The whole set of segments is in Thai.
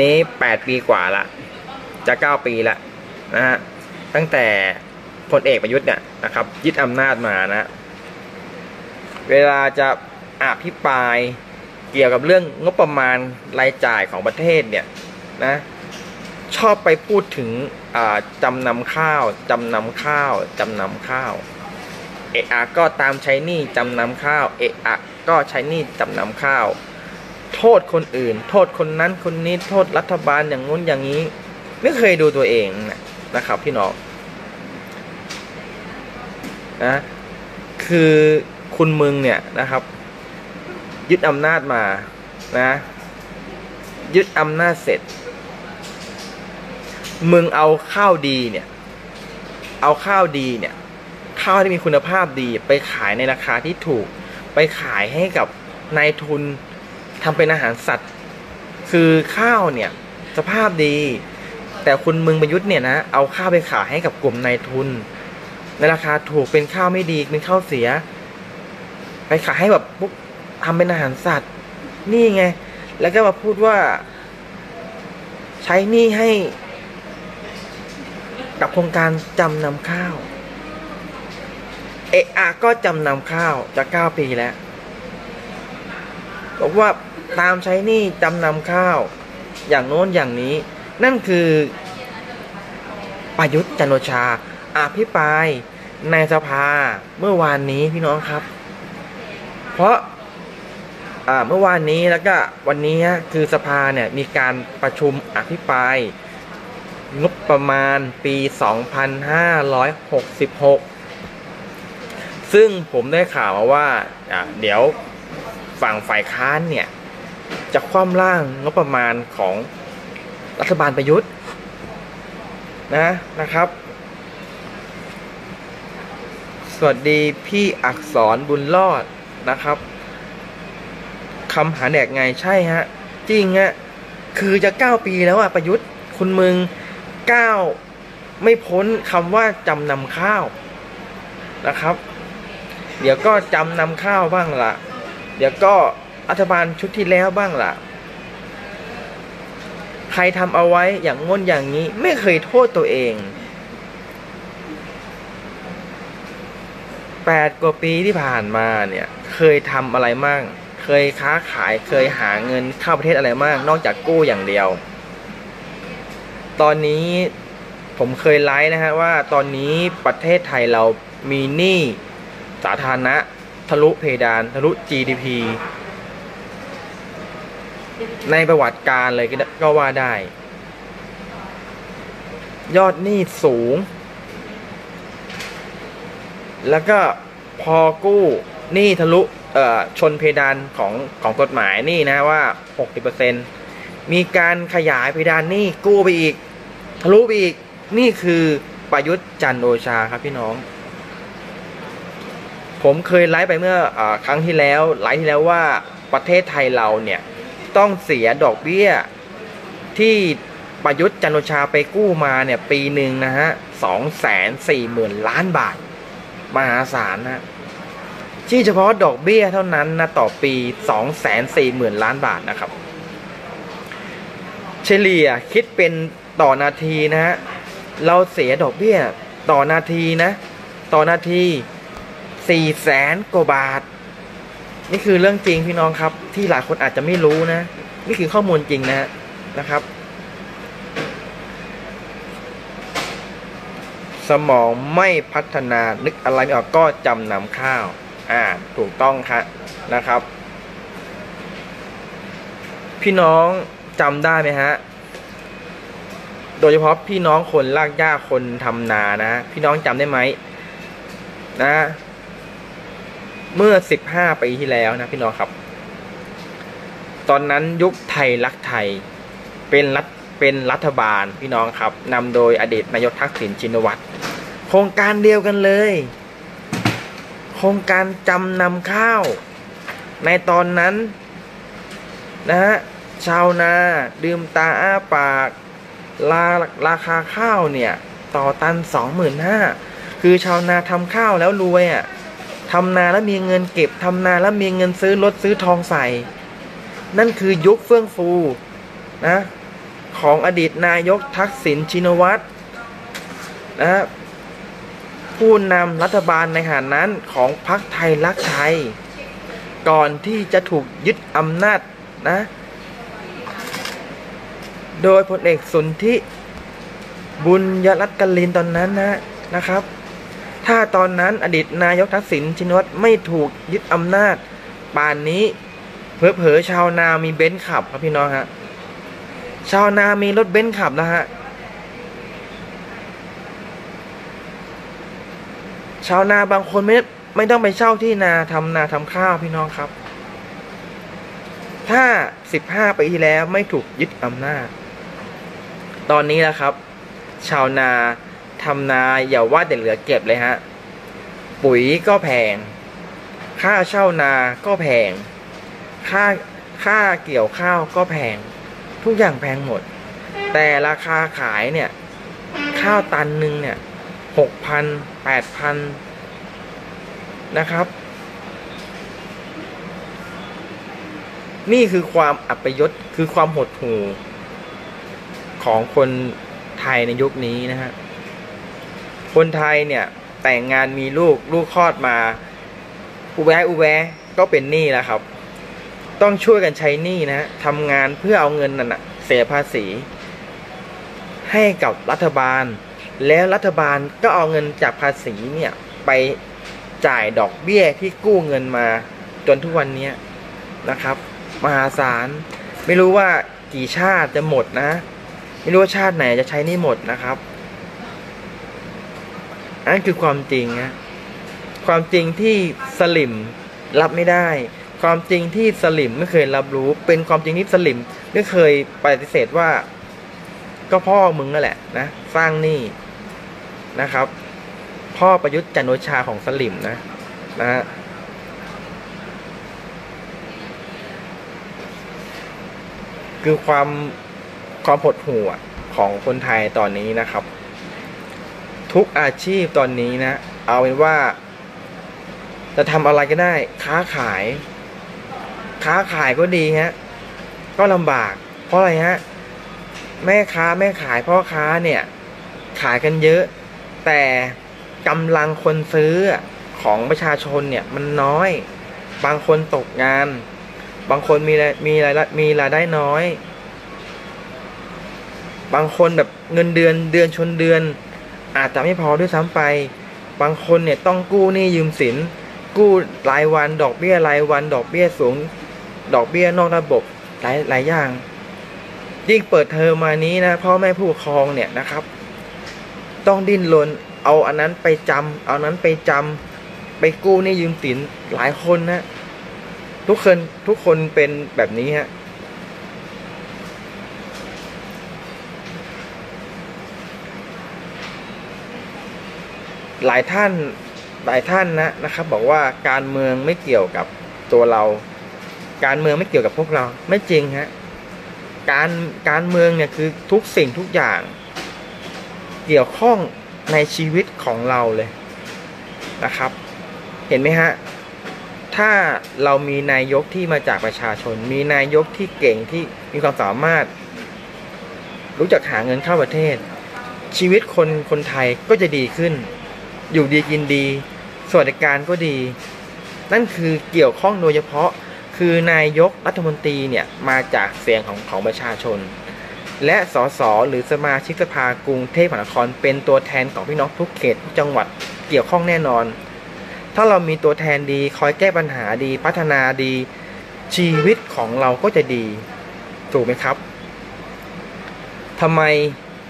อันนี้แปดปีกว่าละ จะเก้าปีละนะฮะ ตั้งแต่พลเอกประยุทธ์เนี่ยนะครับ ยึดอำนาจมานะ เวลาจะอภิปรายเกี่ยวกับเรื่องงบประมาณรายจ่ายของประเทศเนี่ยนะชอบไปพูดถึงจำนำข้าวจำนำข้าวจำนำข้าวเอะอะก็ตามใช้นี้จำนำข้าวเอะอะก็ใช้นี้จำนำข้าว โทษคนอื่น โทษคนนั้นคนนี้โทษรัฐบาลอย่างงู้นอย่างนี้ ไม่เคยดูตัวเองนะครับ พี่น้องนะคือคุณมึงเนี่ยนะครับ ยึดอำนาจมานะ ยึดอำนาจเสร็จ มึงเอาข้าวดีเนี่ย เอาข้าวดีเนี่ยข้าวที่มีคุณภาพดีไปขายในราคาที่ถูก ไปขายให้กับนายทุน ทำเป็นอาหารสัตว์ คือข้าวเนี่ย สภาพดี แต่คุณมึงประยุทธ์เนี่ยนะเอาข้าวไปขายให้กับกลุ่มนายทุน ในราคาถูกเป็นข้าวไม่ดีเป็นข้าวเสีย ไปขายให้แบบปุ๊บทำเป็นอาหารสัตว์ นี่ไง แล้วก็มาพูดว่า ใช้นี่ให้ กับโครงการจำนำข้าวเอะอะก็จำนำข้าวจะเก้าปีแล้วบอกว่า ตามใช้นี่จำนำข้าว อย่างโน้นอย่างนี้ นั่นคือ ประยุทธ์จันโอชา อภิปรายในสภาเมื่อวานนี้พี่น้องครับ เพราะเมื่อวานนี้แล้วก็วันนี้คือสภาเนี่ยมีการประชุมอภิปรายงบประมาณปี 2566 ซึ่งผมได้ข่าวมาว่า เดี๋ยวฝั่งฝ่ายค้านเนี่ย จะคว่ำร่างงบประมาณของรัฐบาลประยุทธ์นะนะครับ สวัสดีพี่อักษรบุญรอดนะครับคำหาแดกไงใช่ฮะ จริงฮะ คือจะเก้าปีแล้วอะประยุทธ์คุณมึงเก้าไม่พ้นคำว่าจำนำข้าวนะครับ เดี๋ยวก็จำนำข้าวบ้างละเดี๋ยวก็ รัฐบาลชุดที่แล้วบ้างละใครทำเอาไว้อย่างง้นอย่างนี้ ไม่เคยโทษตัวเองแปดกว่าปีที่ผ่านมาเนี่ย เคยทำอะไรมั่งเคยค้าขายเคยหาเงินเข้าประเทศอะไรมาก นอกจากกู้อย่างเดียว ตอนนี้ผมเคยไลฟ์นะฮะว่าตอนนี้ประเทศไทยเรามีหนี้สาธารณะทะลุเพดาน ทะลุ GDP ในประวัติการเลยก็ว่าได้ ยอดหนี้สูง แล้วก็พอกู้หนี้ทะลุชนเพดานของของกฎหมายนี่นะว่า 60%มีการขยายเพดานนี่กู้ไปอีก ทะลุไปอีก นี่คือประยุทธ์จันโอชาครับพี่น้อง ผมเคยไลฟ์ไปเมื่ออครั้งที่แล้วไลฟ์ที่แล้วว่าประเทศไทยเราเนี่ย ต้องเสียดอกเบี้ย ที่ประยุทธ์จันโอชาไปกู้มาเนี่ยปีหนึ่งนะฮะสองแสนสี่หมื่นล้านบาท มหาศาลนะที่เฉพาะดอกเบี้ยเท่านั้นนะต่อปี2 4 0 0 0 0ล้านบาทนะครับ เฉลี่ยคิดเป็นต่อนาทีนะฮะเราเสียดอกเบี้ยต่อนาทีนะ ต่อนาที4แสนกว่าบาท นี่คือเรื่องจริงพี่น้องครับ ที่หลายคนอาจจะไม่รู้นะ นี่คือข้อมูลจริงนะนะครับ สมองไม่พัฒนานึกอะไรไม่ออกก็จำนำข้าว อ่า ถูกต้องครับนะครับ พี่น้องจำได้ไหมฮะโดยเฉพาะพี่น้องคนลากหญ้าคนทำนานะ พี่น้องจำได้ไหมนะ เมื่อสิบห้าปีที่แล้วนะพี่น้องครับ ตอนนั้นยุคไทยรักไทยเป็นรัฐเป็นรัฐบาลพี่น้องครับนำโดยอดีตนายกทักษิณชินวัตรโครงการเดียวกันเลย โครงการจำนำข้าว ในตอนนั้นนะฮะชาวนาดื่มตาอ้าปากลาราคาข้าวเนี่ย ต่อตันสองหมื่นห้าคือชาวนาทำข้าวแล้วรวยอะ่ะ ทำนาแล้วมีเงินเก็บทำนาแล้วมีเงินซื้อรถซื้อทองใส่ นั่นคือยุคเฟื่องฟูนะของอดีตนายกทักษิณชินวัตรนะผู้นำรัฐบาลในขณะนั้นของพรรคไทยรักไทย ก่อนที่จะถูกยึดอำนาจนะโดยพลเอกสนธิบุญยรัตน์กลินตอนนั้นนะนะครับ ถ้าตอนนั้นอดีตนายกทักษิณชินวัตรไม่ถูกยึดอำนาจ ป่านนี้เผลอๆชาวนามีเบนซ์ขับครับพี่น้องฮะชาวนามีรถเบนซ์ขับนะฮะชาวนาบางคนไม่ไม่ต้องไปเช่าที่นาทำนาทำข้าวพี่น้องครับ ถ้า15ปีที่แล้วไม่ถูกยึดอำนาจ ตอนนี้นะครับ ชาวนา ทำนาอย่าว่าแต่เหลือเก็บเลยฮะ ปุ๋ยก็แพง ค่าเช่านาก็แพง ค่าค่าเกี่ยวข้าวก็แพง ทุกอย่างแพงหมด แต่ราคาขายเนี่ย ข้าวตันหนึ่งเนี่ยหกพันแปดพันนะครับ นี่คือความอัปยศคือความหดหู่ของคนไทยในยุคนี้นะฮะ คนไทยเนี่ยแต่งงานมีลูกลูกคลอดมาอุแวะอุแวะก็เป็นหนี้แล้วครับ ต้องช่วยกันใช้หนี้นะทำงานเพื่อเอาเงินนั่นนะเสียภาษี ให้กับรัฐบาล แล้วรัฐบาลก็เอาเงินจากภาษีเนี่ยไปจ่ายดอกเบี้ยที่กู้เงินมาจนทุกวันนี้นะครับ มหาศาลไม่รู้ว่ากี่ชาติจะหมดนะ ไม่รู้ว่าชาติไหนจะใช้หนี่หมดนะครับ อันคือความจริงนะความจริงที่สลิมรับไม่ได้ ความจริงที่สลิมไม่เคยรับรู้ เป็นความจริงที่สลิมไม่เคยปฏิเสธว่า ก็พ่อมึงนั่นแหละนะสร้างหนี้นะครับ พ่อประยุทธ์จันโอชาของสลิมนะนะฮะคือความความหดหู่ของคนไทยตอนนี้นะครับ ทุกอาชีพตอนนี้นะ เอาเป็นว่า จะทำอะไรก็ได้ ค้าขาย ค้าขายก็ดีฮะ ก็ลำบาก เพราะอะไรฮะ แม่ค้าแม่ขายพ่อค้าเนี่ย ขายกันเยอะ แต่กำลังคนซื้อของประชาชนเนี่ยมันน้อย บางคนตกงาน บางคนมีรายมีรายได้มีรายได้น้อย บางคนแบบเงินเดือนเดือนชนเดือน อาจจะไม่พอด้วยซ้ำไป บางคนเนี่ยต้องกู้หนี้ยืมสิน กู้รายวันดอกเบี้ยรายวัน ดอกเบี้ยสูง ดอกเบี้ยนอกระบบหลายหลายอย่างยิ่งเปิดเทอมมานี้นะพ่อแม่ผู้ปกครองเนี่ยนะครับ ต้องดิ้นรนเอาอันนั้นไปจำเอานั้นไปจำไปกู้หนี่ยืมสินหลายคนนะทุกคนทุกคนเป็นแบบนี้ฮะ หลายท่านหลายท่านนะนะครับ บอกว่าการเมืองไม่เกี่ยวกับตัวเรา การเมืองไม่เกี่ยวกับพวกเราไม่จริงฮะการการเมืองเนี่ยคือทุกสิ่งทุกอย่างเกี่ยวข้องในชีวิตของเราเลยนะครับ เห็นไหมฮะถ้าเรามีนายกที่มาจากประชาชน มีนายกที่เก่งที่มีความสามารถ รู้จักหาเงินเข้าประเทศ ชีวิตคนคนไทยก็จะดีขึ้น อยู่ดีกินดี สวัสดิการก็ดี นั่นคือเกี่ยวข้องโดยเฉพาะคือนายกรัฐมนตรีเนี่ยมาจากเสียงของของประชาชน และสสหรือสมาชิกสภากรุงเทพมหานคร เป็นตัวแทนของพี่น้องทุกเขตทุกจังหวัดเกี่ยวข้องแน่นอน ถ้าเรามีตัวแทนดีคอยแก้ปัญหาดีพัฒนาดีชีวิตของเราก็จะดีถูกไหมครับทำไม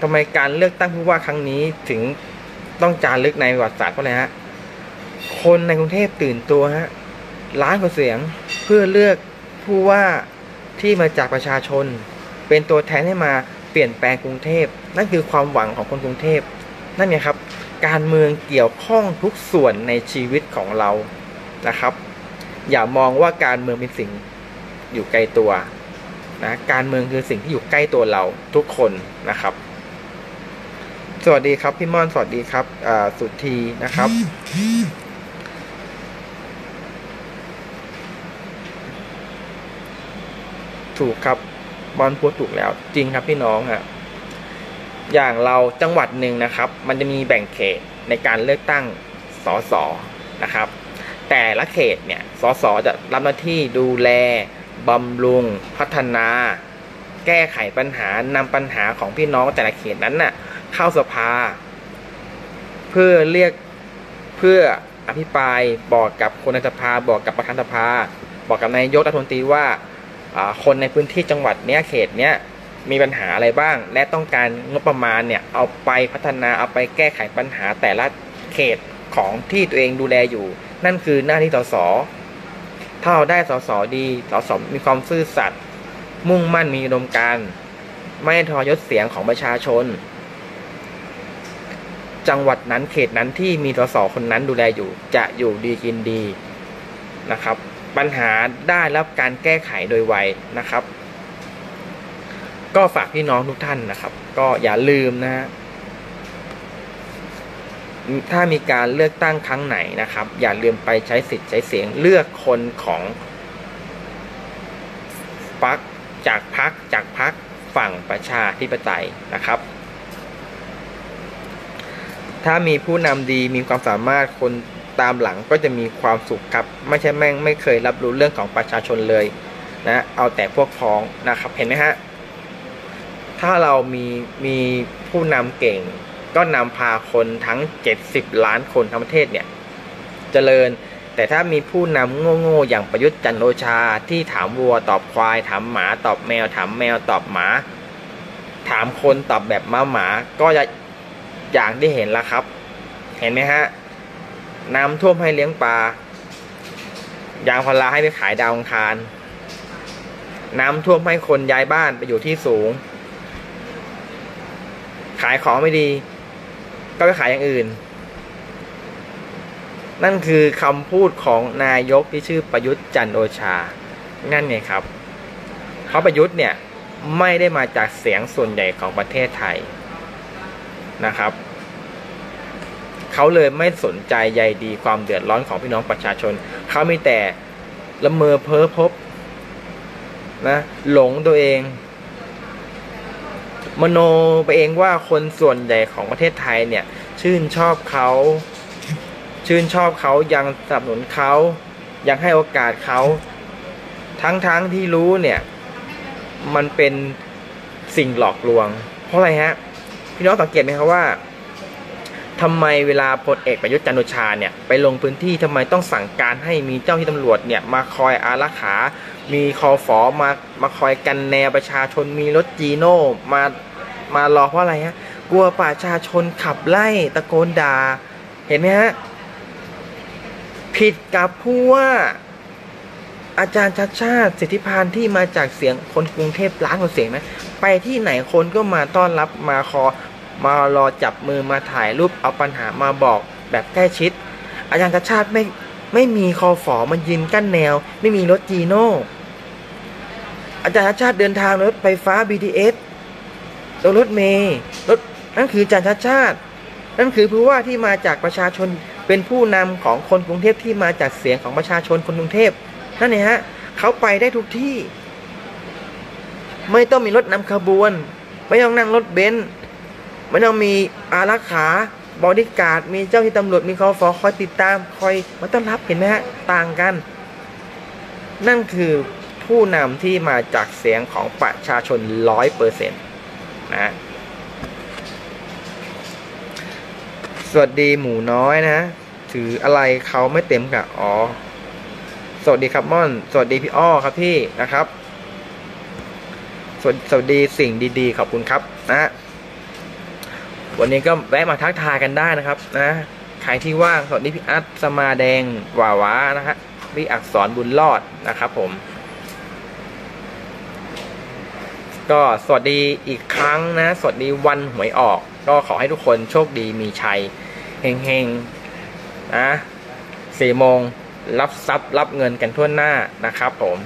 ทำไมการเลือกตั้งผู้ว่าครั้งนี้ถึง ต้องจารึกในประวัติศาสตร์เพราะอะไรฮะ คนในกรุงเทพตื่นตัวฮะล้านกว่าเสียงเพื่อเลือกผู้ว่าที่มาจากประชาชน เป็นตัวแทนให้มาเปลี่ยนแปลงกรุงเทพ นั่นคือความหวังของคนกรุงเทพ นั่นไงครับ การเมืองเกี่ยวข้องทุกส่วนในชีวิตของเรานะครับ อย่ามองว่าการเมืองเป็นสิ่งอยู่ไกลตัวนะการเมืองคือสิ่งที่อยู่ใกล้ตัวเราทุกคนนะครับ สวัสดีครับพี่ม่อนสวัสดีครับสุธีนะครับ ถูกครับบอลพูดถูกแล้ว จริงครับพี่น้องฮะอย่างเราจังหวัดหนึ่งนะครับ มันจะมีแบ่งเขตในการเลือกตั้งสสนะครับ แต่ละเขตเนี่ยสสจะรับหน้าที่ดูแลบำรุง พัฒนา แก้ไขปัญหานำปัญหาของพี่น้องแต่ละเขตนั้นน่ะ เข้าสภา เพื่อเรียกเพื่ออภิปรายบอกกับคนในสภาบอกกับประธานสภา บอกกับนายกรัฐมนตรีว่าคนในพื้นที่จังหวัดเนี้ยเขตเนี้ยมีปัญหาอะไรบ้าง และต้องการงบประมาณเนี่ยเอาไปพัฒนาเอาไปแก้ไขปัญหาแต่ละเขตของที่ตัวเองดูแลอยู่ นั่นคือหน้าที่สสถ้าเราได้สสดีสสมีความซื่อสัตย์มุ่งมั่นมีอุดมการ ไม่ทอยศเสียงของประชาชน จังหวัดนั้นเขตนั้นที่มีสสคนนั้นดูแลอยู่จะอยู่ดีกินดีนะครับ ปัญหาได้รับการแก้ไขโดยไวนะครับ ก็ฝากพี่น้องทุกท่านนะครับ ก็อย่าลืมนะฮะถ้ามีการเลือกตั้งครั้งไหนนะครับ อย่าลืมไปใช้สิทธิ์ใช้เสียงเลือกคนของพักจากพักจากพักฝั่งประชาธิปไตยนะครับ ถ้ามีผู้นำดีมีความสามารถคนตามหลังก็จะมีความสุขครับ ไม่ใช่แม่งไม่เคยรับรู้เรื่องของประชาชนเลยนะเอาแต่พวกพ้องนะครับเห็นไหมฮะถ้าเรามีมีผู้นำเก่ง ก็นำพาคนทั้ง 70 ล้านคนทั้งประเทศเนี่ยจเจริญ แต่ถ้ามีผู้นำโง่ๆอย่างประยุทธ์จันโอชาที่ถามวัวตอบควาย ถามหมาตอบแมว ถามแมวตอบหมา ถามคนตอบแบบมาหมาก็จะ อย่างที่เห็นแล้วครับ เห็นไหมฮะน้ำท่วมให้เลี้ยงปลายางพาราให้ไปขายดาวอังคาร น้ำท่วมให้คนย้ายบ้านไปอยู่ที่สูง ขายของไม่ดี ก็ไปขายอย่างอื่น นั่นคือคำพูดของนายกที่ชื่อประยุทธ์จันโอชา นั่นไงครับ เพราะประยุทธ์เนี่ยไม่ได้มาจากเสียงส่วนใหญ่ของประเทศไทย นะครับ เขาเลยไม่สนใจใยดีความเดือดร้อนของพี่น้องประชาชน เขามีแต่ละเมอเพ้อพบนะหลงตัวเอง มโนไปเองว่าคนส่วนใหญ่ของประเทศไทยเนี่ย ชื่นชอบเขาชื่นชอบเขายังสนับสนุนเขายังให้โอกาสเขาทั้งๆทที่รู้เนี่ย มันเป็นสิ่งหลอกลวง เพราะอะไรฮะ พี่น้องสังเกตไหมครับว่าทำไมเวลาพลเอกประยุทธ์จันโอชาเนี่ยไปลงพื้นที่ทำไมต้องสั่งการให้มีเจ้าที่ตำรวจเนี่ยมาคอยอารักขา มีคอฟอมามาคอยกันแนวประชาชนมีรถจีโน่มามารอเพราะอะไรฮะกลัวประชาชนขับไล่ตะโกนด่าเห็นไหมฮะผิดกับผู้ว่า อาจารย์ชัดชาติสิทธิพานที่มาจากเสียงคนกรุงเทพล้านกว่าเสียงนะไปที่ไหนคนก็มาต้อนรับมาคอมารอจับมือมาถ่ายรูปเอาปัญหามาบอกแบบใกล้ชิด อาจารย์ชัดชาติไม่ไม่มีคอฝอมันยืนกั้นแนว ไม่มีรถจีโน่อาจารย์ชัดชาติเดินทางรถไฟฟ้า BTS รถเมย์รถนั่นคืออาจารย์ชัดชาติ นั่นคือผู้ว่าที่มาจากประชาชนเป็นผู้นำของคนกรุงเทพที่มาจากเสียงของประชาชนคนกรุงเทพ นั่นเองฮะเขาไปได้ทุกที่ ไม่ต้องมีรถนำขบวน ไม่ต้องนั่งรถเบนซ์ไม่ต้องมีอารักขาบอดี้การ์ดมีเจ้าที่ตำรวจมีคอฟอคอยติดตามคอยมาต้อนรับเห็นไหมฮะต่างกัน นั่นคือผู้นำที่มาจากเสียงของประชาชนร้อยเปอร์เซ็นต์นะสวัสดีหมูน้อยนะ ถืออะไรเขาไม่เต็มกับอ๋อ สวัสดีครับม่อน สวัสดีพี่อ้อครับพี่นะครับ สวัสสวัสดีสิ่งดีๆ ขอบคุณครับนะวันนี้ก็แวะมาทักทายกันได้นะครับ นะใครที่ว่างสวัสดีพี่อัศสมาแดงวาวานะฮะพี่อักษรบุญรอดนะครับ ผม ก็สวัสดีอีกครั้งนะ สวัสดีวันหวยออก ก็ขอให้ทุกคนโชคดีมีชัยเฮงๆนะสี่โมง รับทรัพย์รับเงินกันทั่วหน้านะครับผม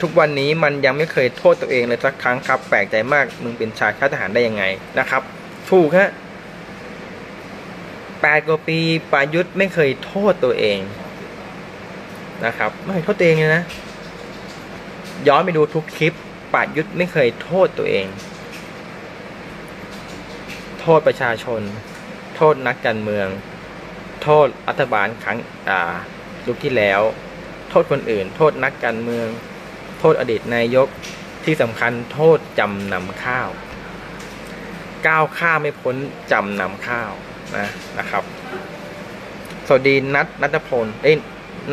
ทุกวันนี้มันยังไม่เคยโทษตัวเองเลยสักครั้งครับ แปลกใจมากมึงเป็นชายชาทหารได้ยังไงนะครับ ถูกฮะแปดกว่าปีประยุทธ์ไม่เคยโทษตัวเองนะครับ ไม่เคยโทษตัวเองเลยนะ ย้อนไปดูทุกคลิปปายุทธไม่เคยโทษตัวเอง โทษประชาชน โทษนักการเมือง โทษรัฐบาลครั้งอ่ายุคที่แล้ว โทษคนอื่น โทษนักการเมือง โทษอดีตนายกที่สำคัญโทษจำนำข้าว ก้าวข้าไม่พ้นจำนำข้าวนะนะครับ สวัสดีนัทนัทพลเอ้ย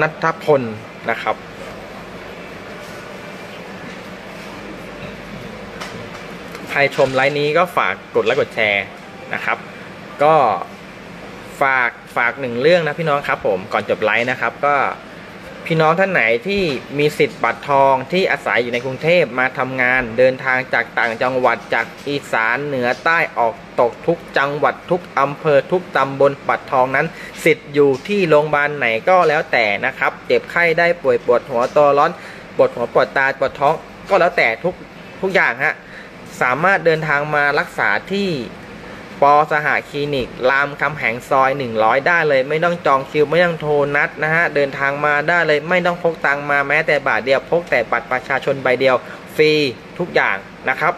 นัทพลนะครับใครชมไลน์นี้ก็ฝากกดไลค์กดแชร์นะครับ ก็ฝากฝากหนึ่งเรื่องนะพี่น้องครับผมก่อนจบไลน์นะครับ ก็พี่น้องท่านไหนที่มีสิทธิ์บัตรทองที่อาศัยอยู่ในกรุงเทพมาทำงานเดินทางจากต่างจังหวัดจากอีสานเหนือใต้ออกตกทุกจังหวัดทุกอำเภอทุกตำบลบัตรทองนั้น สิทธิ์อยู่ที่โรงพยาบาลไหนก็แล้วแต่นะครับ เจ็บไข้ได้ป่วยปวดหัวตัวร้อนปวดหัวปวดตาปวดท้องก็แล้วแต่ทุกทุกอย่างฮะสามารถเดินทางมารักษาที่ ปอสหคลินิก รามคำแหงซอย 100 ได้เลย ไม่ต้องจองคิวไม่ต้องโทรนัดนะฮะ เดินทางมาได้เลยไม่ต้องพกตังมาแม้แต่บาทเดียวพกแต่บัตรประชาชนใบเดียว ฟรีทุกอย่างนะครับ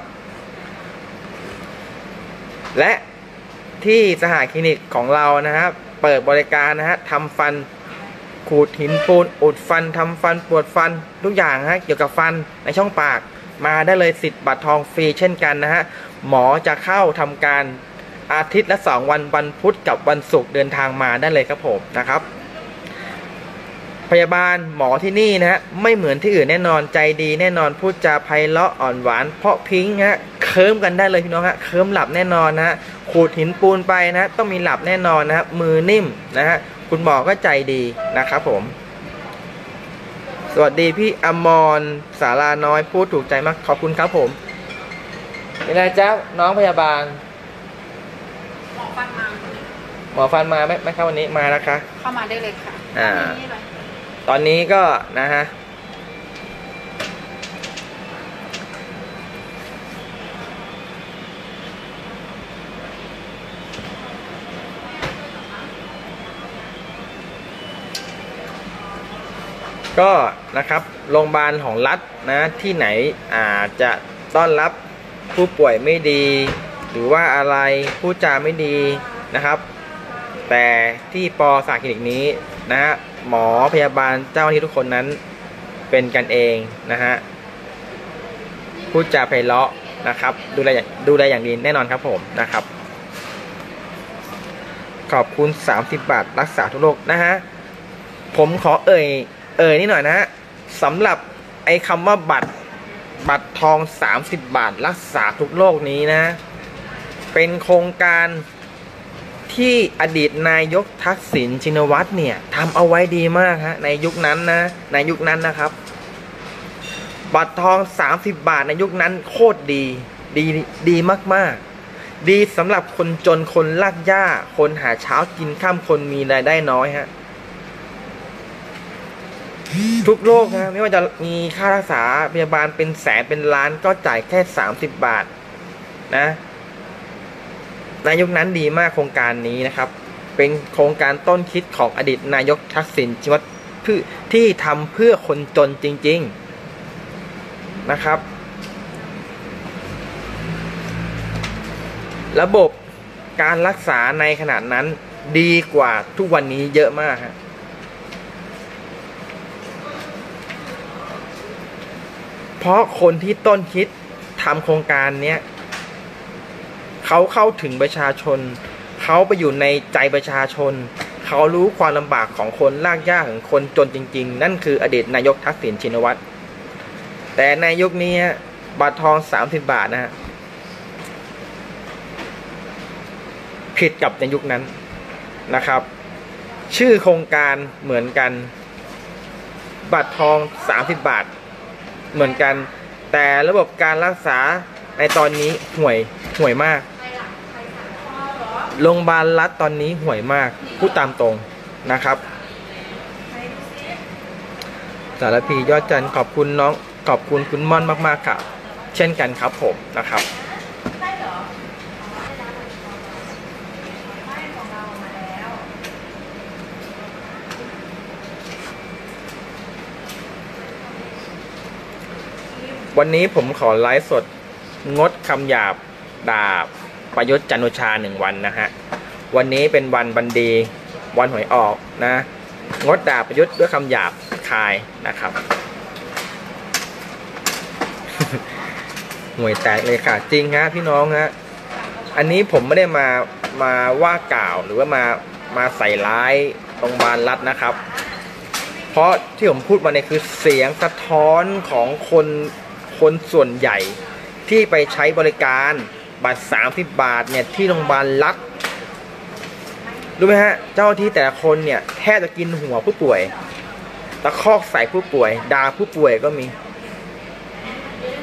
และที่สหคลินิกของเรานะครับ เปิดบริการนะฮะทำฟันขูดหินปูนอุดฟันทำฟันปวดฟันทุกอย่างฮะเกี่ยวกับฟันในช่องปากมาได้เลยสิทธิ์บัตรทองฟรีเช่นกันนะฮะ หมอจะเข้าทำการ อาทิตย์ละ 2 วันวันพุธกับวันศุกร์เดินทางมาได้เลยครับผมนะครับ พยาบาลหมอที่นี่นะฮะไม่เหมือนที่อื่นแน่นอนใจดี แน่นอนพูดจาไพเราะอ่อนหวาน เพาะพิงฮะเคิมกันได้เลยพี่น้องฮะเคิมหลับแน่นอนนะฮะขูดหินปูนไปนะต้องมีหลับแน่นอนนะฮะมือนิ่มนะฮะคุณหมอก็ใจดีนะครับผมสวัสดีพี่อมรสาราน้อยพูดถูกใจมากขอบคุณครับผมเป็นไรจ๊ะน้องพยาบาล ฟันมาหมอฟันมาไหมไหมครับวันนี้มาแล้วคะ เข้ามาได้เลยค่ะอ่า นี่เลยตอนนี้ก็นะฮะก็นะครับโรงพยาบาลของรัฐนะที่ไหนอาจจะต้อนรับผู้ป่วยไม่ดี หรือว่าอะไรผู้จาไม่ดีนะครับ แต่ที่ปอสาคลินิกนี้นะฮะหมอพยาบาลเจ้าหน้าที่ทุกคนนั้นเป็นกันเองนะฮะพูดจาไพเราะนะครับ ดูแลอย่างดูแลอย่างดีแน่นอนครับผมนะครับ ขอบคุณ 30 บาทรักษาทุกโรคนะฮะผมขอเอ่ยเอ่ยนิดหน่อยนะฮะสำหรับไอ้คำว่าบัตรบัตรทอง 30 บาทรักษาทุกโรคนี้นะ เป็นโครงการที่อดีตนายกทักษิณชินวัตรเนี่ยทำเอาไว้ดีมากฮะในยุคนั้นนะในยุคนั้นนะครับ บัตรทอง 30 บาทในยุคนั้นโคตรดีดีดีมากๆ ดีสำหรับคนจนคนลากย่าคนหาเช้ากินข้ามคนมีรายได้น้อยฮะทุกโรคนะไม่ว่าจะมีค่ารักษาพยาบาลเป็นแสนเป็นล้านก็จ่ายแค่ 30 บาท นะ ในยุคนั้นดีมากโครงการนี้นะครับ เป็นโครงการต้นคิดของอดีตนายกทักษิณชินวัตรที่ที่ทำเพื่อคนจนจริง ๆนะครับ ระบบการรักษาในขนาดนั้นดีกว่าทุกวันนี้เยอะมากฮะเพราะคนที่ต้นคิดทำโครงการเนี้ย เขาเข้าถึงประชาชน เขาไปอยู่ในใจประชาชน เขารู้ความลำบากของคนลากยากของคนจนจริง ๆ นั่นคืออดีตนายกทักษิณชินวัตร แต่ในยุคนี้บัตรทองสามสิบบาทนะฮะผิดกับในยุคนั้นนะครับ ชื่อโครงการเหมือนกัน บัตรทองสามสิบบาท เหมือนกัน แต่ระบบการรักษาในตอนนี้ห่วยห่วยมาก โรงพยาบาลรัฐตอนนี้ห่วยมากพูดตามตรงนะครับ สารพียอดจันขอบคุณน้องขอบคุณคุณม่อนมาก ๆ ค่ะ เช่นกันครับผมนะครับวันนี้ผมขอไลฟ์สดงดคำหยาบดาบ ประยุทธ์จันโอชาหนึ่งวันนะฮะ วันนี้เป็นวันบันดี วันหวยออกนะ งดด่าประยุทธ์ด้วยคำหยาบคายนะครับหวยแตกเลยค่ะ จริงฮะพี่น้องฮะ อันนี้ผมไม่ได้มามาว่ากล่าวหรือว่ามามาใส่ร้ายโรงพยาบาลรัฐนะครับ เพราะที่ผมพูดมาเนี่ยคือเสียงสะท้อนของคนคนส่วนใหญ่ที่ไปใช้บริการ บัตร30 บาทเนี่ยที่โรงพยาบาลรัฐรู้ไหมฮะ เจ้าที่แต่ละคนเนี่ยแทบจะกินหัวผู้ป่วยตะคอกใส่ผู้ป่วยด่าผู้ป่วยก็มี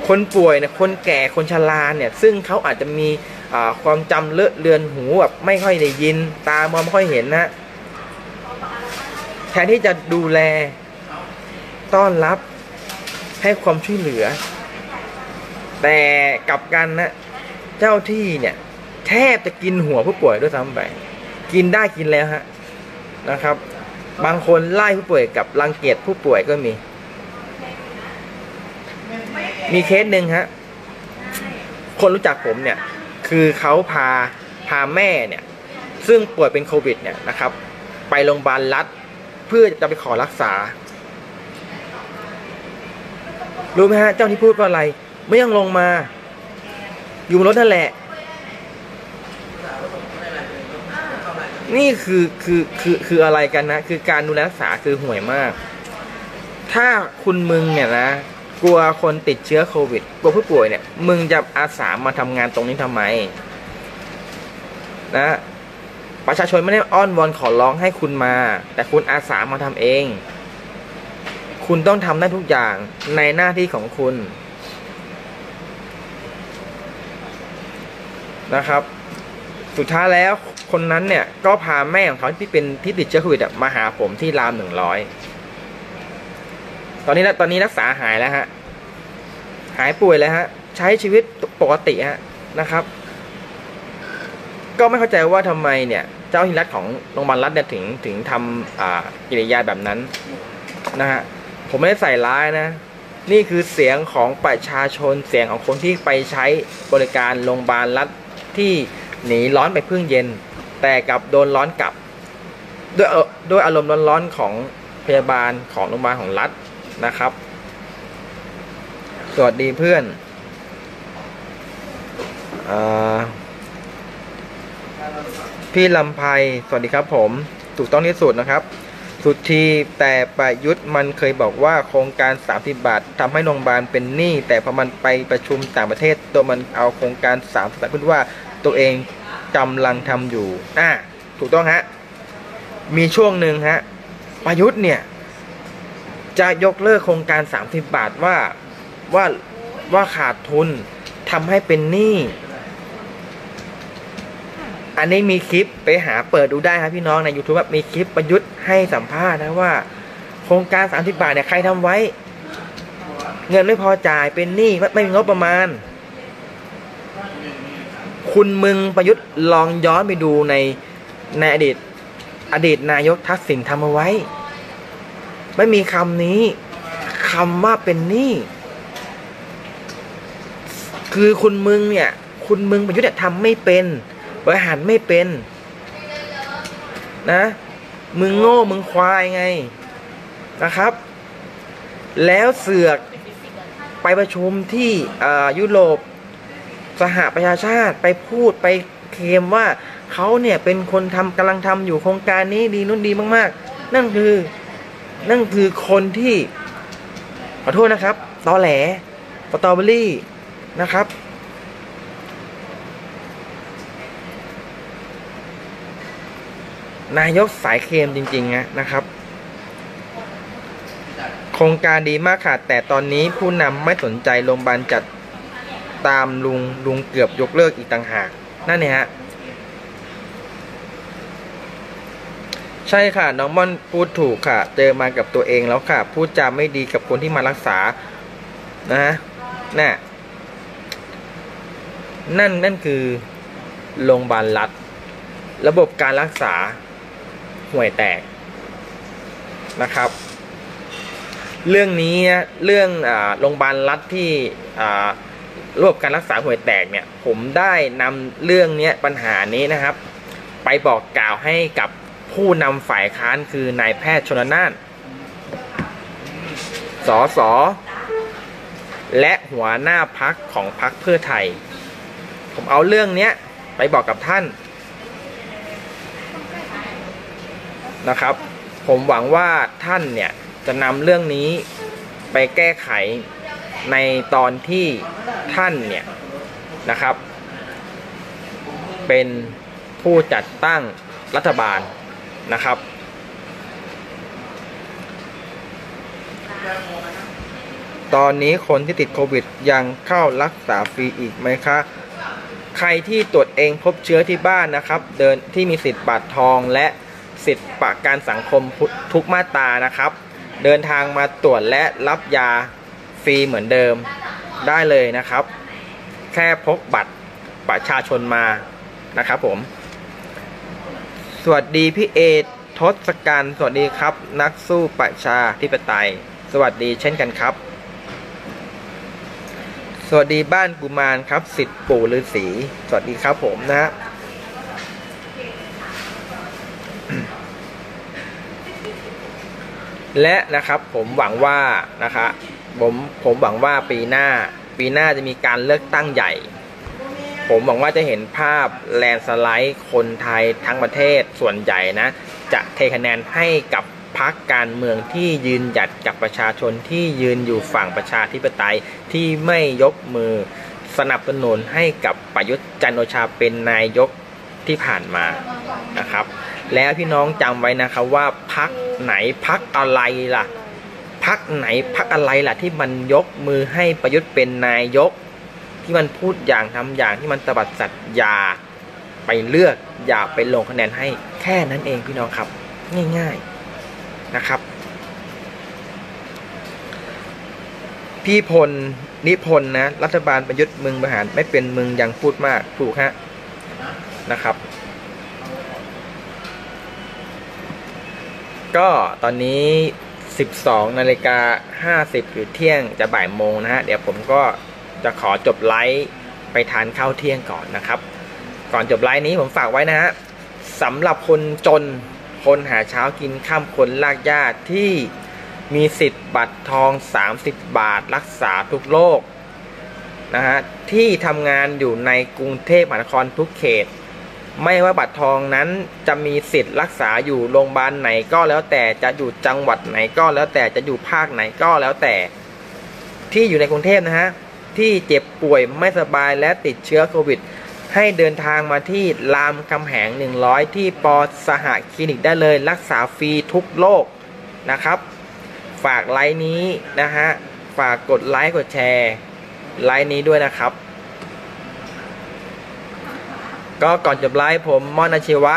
คนป่วยเนี่ยคนแก่คนชราเนี่ยซึ่งเขาอาจจะมีความจำเลอะเลือนหูแบบไม่ค่อยได้ยิน ตามองไม่ค่อยเห็นนะแทนที่จะดูแลต้อนรับให้ความช่วยเหลือ แต่กลับกันนะ เจ้าที่เนี่ยแทบจะกินหัวผู้ป่วยด้วยซ้ำไปกินได้กินแล้วฮะนะครับ บางคนไล่ผู้ป่วยกับรังเกียจผู้ป่วยก็มี มีเคสหนึ่งฮะคนรู้จักผมเนี่ย คือเขาพาพาแม่เนี่ย ซึ่งป่วยเป็นโควิดเนี่ยนะครับ ไปโรงพยาบาลรัฐ เพื่อจะไปขอรักษา รู้ไหมฮะ เจ้าที่พูดว่าอะไร ไม่ต้องลงมา อยู่บนรถนั่นแหละ นี่คือคือคือคืออะไรกันนะ คือการดูแลรักษาคือห่วยมาก ถ้าคุณมึงเนี่ยนะ กลัวคนติดเชื้อโควิด กลัวผู้ป่วยเนี่ย มึงจะอาสามาทำงานตรงนี้ทำไม นะ ประชาชนไม่ได้อ้อนวอนขอร้องให้คุณมา แต่คุณอาสามาทำเอง คุณต้องทำได้ทุกอย่างในหน้าที่ของคุณ นะครับ สุดท้ายแล้วคนนั้นเนี่ยก็พาแม่ของเขาที่เป็นที่ติดเชื้อโควิดมาหาผมที่รามหนึ่งร้อยตอนนี้ตอนนี้รักษาหายแล้วฮะหายป่วยแล้วฮะใช้ชีวิตปกติฮะนะครับ ก็ไม่เข้าใจว่าทำไมเนี่ย เจ้าหน้าที่รัฐของโรงพยาบาลรัฐเนี่ยถึงถึงทำอ่ากิริยาแบบนั้นนะฮะผมไม่ได้ใส่ร้ายนะ นี่คือเสียงของประชาชนเสียงของคนที่ไปใช้บริการโรงพยาบาลรัฐ ที่หนีร้อนไปพึ่งเย็น แต่กลับโดนร้อนกลับ ด้วยด้วยอารมณ์ร้อนๆของพยาบาลของโรงพยาบาลของรัฐนะครับ สวัสดีเพื่อนอพี่ลำไพสวัสดีครับผม ถูกต้องที่สุดนะครับ สุดทีแต่ประยุทธ์มันเคยบอกว่าโครงการ 30 บาททำให้โรงพยาบาลเป็นหนี้แต่พอมันไปประชุมต่างประเทศ ตัวมันเอาโครงการ30บาทพูดว่าตัวเองกำลังทำอยู่อ่าถูกต้องฮะ มีช่วงหนึ่งฮะประยุทธ์เนี่ย จะยกเลิกโครงการ 30 บาทว่าว่าว่าขาดทุนทำให้เป็นหนี้ อันนี้มีคลิปไปหาเปิดดูได้ครับพี่น้องใน YouTube แบบมีคลิปประยุทธ์ให้สัมภาษณ์นะว่า โครงการ 30 บาทเนี่ยใครทำไว้ เงินไม่พอจ่ายเป็นหนี้ไม่ไม่มีงบประมาณ คุณมึงประยุทธ์ลองย้อนไปดูในในอดีต อดีตนายกทักษิณทำเอาไว้ ไม่มีคำนี้คำว่าเป็นหนี้คือคุณมึงเนี่ย คุณมึงประยุทธ์เนี่ยทำไม่เป็น บริหารไม่เป็น นะ มึงโง่มึงควายไงนะครับ แล้วเสือกไปประชุมที่ยุโรปสหประชาชาติไปพูดไปเคลมว่าเขาเนี่ยเป็นคนทำกำลังทำอยู่โครงการนี้ดีนู่นดีมาก ๆ นั่นคือ นั่นคือคนที่ ขอโทษนะครับ ตอแหลสตอเบอรี่นะครับ นายกสายเคมจริงๆนะนะครับ โครงการดีมากค่ะ แต่ตอนนี้ผู้นำไม่สนใจโรงพยาบาลจัดตามลุงลุงเกือบยกเลิกอีกต่างหาก นั่นเนี่ยฮะ ใช่ค่ะ น้องม่อนพูดถูกค่ะ เจอมากับตัวเองแล้วค่ะ พูดจาไม่ดีกับคนที่มารักษา นะฮะน่ะนั่นนั่นคือโรงพยาบาลรัฐ ระบบการรักษา ห่วยแตกนะครับ เรื่องนี้เรื่องอโรงพยาบาลรัฐที่อ่าระบบการรักษาห่วยแตกเนี่ย ผมได้นำเรื่องนี้ปัญหานี้นะครับ ไปบอกกล่าวให้กับผู้นำฝ่ายค้านคือนายแพทย์ชนน่านสสและหัวหน้าพักของพักเพื่อไทย ผมเอาเรื่องนี้ไปบอกกับท่าน นะครับ ผมหวังว่าท่านเนี่ยจะนำเรื่องนี้ไปแก้ไขในตอนที่ท่านเนี่ยนะครับ เป็นผู้จัดตั้งรัฐบาลนะครับ ตอนนี้คนที่ติดโควิดยังเข้ารักษาฟรีอีกไหมคะ ใครที่ตรวจเองพบเชื้อที่บ้านนะครับ เดินที่มีสิทธิ์บัตรทองและ สิทธิ์ประกันสังคมทุกมาตรานะครับ เดินทางมาตรวจและรับยาฟรีเหมือนเดิมได้เลยนะครับ แค่พกบัตรประชาชนมานะครับผม สวัสดีพี่เอทศกัณฐ์สวัสดีครับ นักสู้ประชาธิปไตย สวัสดีเช่นกันครับ สวัสดีบ้านกุมารครับสิทธิ์ปู่ฤาษีสวัสดีครับผมนะฮะ และนะครับผมหวังว่านะคะผมผมหวังว่าปีหน้าปีหน้าจะมีการเลือกตั้งใหญ่ ผมหวังว่าจะเห็นภาพแลนสไลด์คนไทยทั้งประเทศส่วนใหญ่นะ จะเทคะแนนให้กับพรรคการเมืองที่ยืนหยัดกับประชาชนที่ยืนอยู่ฝั่งประชาธิปไตยที่ไม่ยกมือสนับสนุนให้กับประยุทธ์จันโอชาเป็นนายกที่ผ่านมานะครับ แล้วพี่น้องจำไว้นะครับว่าพักไหนพักอะไรล่ะ พักไหนพักอะไรล่ะ ที่มันยกมือให้ประยุทธ์เป็นนายก ที่มันพูดอย่างทำอย่างที่มันตบัดสัตย์อย่าไปเลือกอย่าไปลงคะแนนให้แค่นั้นเองพี่น้องครับ ง่าย ๆนะครับ พี่พลนิพนธ์นะ รัฐบาลประยุทธ์มึงบริหารไม่เป็นมึงยังพูดมากถูกฮะนะครับ ก็ตอนนี้ 12นาฬิกา50หรือเที่ยงจะบ่ายโมงนะฮะ เดี๋ยวผมก็จะขอจบไลฟ์ไปทานข้าวเที่ยงก่อนนะครับ ก่อนจบไลฟ์นี้ผมฝากไว้นะฮะสำหรับคนจนคนหาเช้ากินข้ามคนลากญาติที่มีสิทธิ์บัตรทอง 30 บาท รักษาทุกโรคนะฮะที่ทำงานอยู่ในกรุงเทพมหานครทุกเขต ไม่ว่าบัตรทองนั้นจะมีสิทธิ์รักษาอยู่โรงพยาบาลไหนก็แล้วแต่จะอยู่จังหวัดไหนก็แล้วแต่จะอยู่ภาคไหนก็แล้วแต่ ที่อยู่ในกรุงเทพนะฮะที่เจ็บป่วยไม่สบายและติดเชื้อโควิด ให้เดินทางมาที่รามคำแหง 100 ที่ปอสหคลินิกได้เลย รักษาฟรีทุกโรคนะครับ ฝากไลฟ์นี้นะฮะฝากกดไลค์กดแชร์ไลฟ์นี้ด้วยนะครับ ก็ก่อนจบไลฟ์ผมม่อนอาชีวะ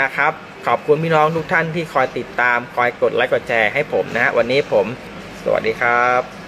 นะครับ ขอบคุณพี่น้องทุกท่านที่คอยติดตาม คอยกดไลค์กดแชร์ให้ผมนะฮะวันนี้ผม สวัสดีครับ